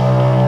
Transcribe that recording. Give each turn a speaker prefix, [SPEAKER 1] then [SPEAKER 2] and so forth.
[SPEAKER 1] you